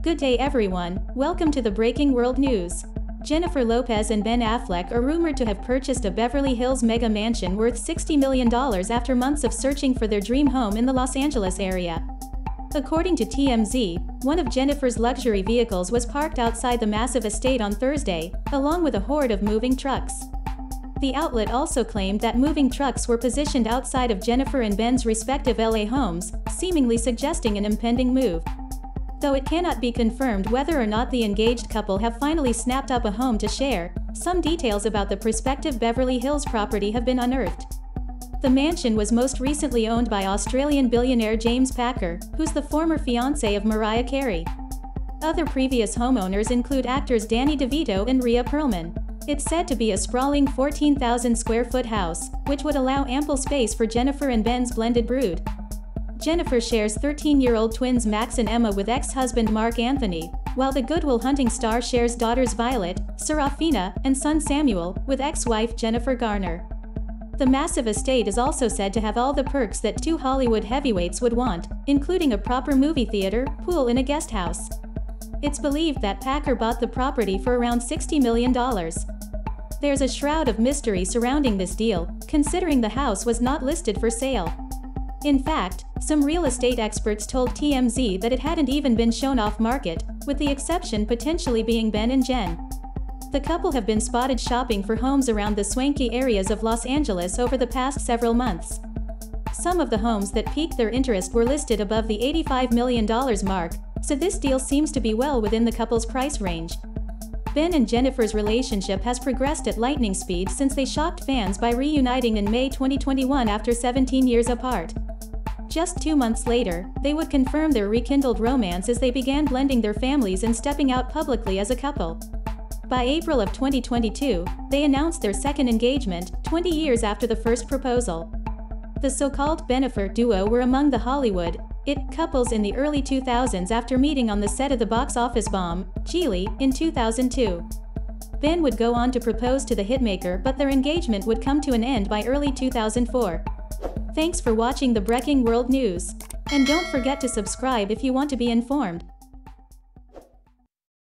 Good day everyone, welcome to the Breaking World News. Jennifer Lopez and Ben Affleck are rumored to have purchased a Beverly Hills mega mansion worth $60 million after months of searching for their dream home in the Los Angeles area. According to TMZ, one of Jennifer's luxury vehicles was parked outside the massive estate on Thursday, along with a horde of moving trucks. The outlet also claimed that moving trucks were positioned outside of Jennifer and Ben's respective LA homes, seemingly suggesting an impending move. Though it cannot be confirmed whether or not the engaged couple have finally snapped up a home to share, some details about the prospective Beverly Hills property have been unearthed. The mansion was most recently owned by Australian billionaire James Packer, who's the former fiancé of Mariah Carey. Other previous homeowners include actors Danny DeVito and Rhea Perlman. It's said to be a sprawling 14,000 square foot house, which would allow ample space for Jennifer and Ben's blended brood. Jennifer shares 13-year-old twins Max and Emma with ex-husband Marc Anthony, while the Good Will Hunting star shares daughters Violet, Serafina, and son Samuel, with ex-wife Jennifer Garner. The massive estate is also said to have all the perks that two Hollywood heavyweights would want, including a proper movie theater, pool and a guest house. It's believed that Packer bought the property for around $60 million. There's a shroud of mystery surrounding this deal, considering the house was not listed for sale. In fact, some real estate experts told TMZ that it hadn't even been shown off market, with the exception potentially being Ben and Jen. The couple have been spotted shopping for homes around the swanky areas of Los Angeles over the past several months. Some of the homes that piqued their interest were listed above the $85 million mark, so this deal seems to be well within the couple's price range. Ben and Jennifer's relationship has progressed at lightning speed since they shocked fans by reuniting in May 2021 after 17 years apart. Just two months later, they would confirm their rekindled romance as they began blending their families and stepping out publicly as a couple. By April of 2022, they announced their second engagement, 20 years after the first proposal. The so-called Bennifer duo were among the Hollywood it couples in the early 2000s after meeting on the set of the box office bomb, Gigli, in 2002. Ben would go on to propose to the hitmaker but their engagement would come to an end by early 2004. Thanks for watching the Breaking World News. And don't forget to subscribe if you want to be informed.